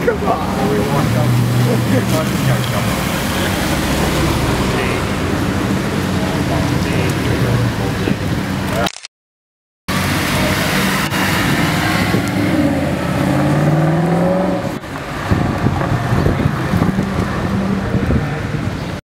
Come on.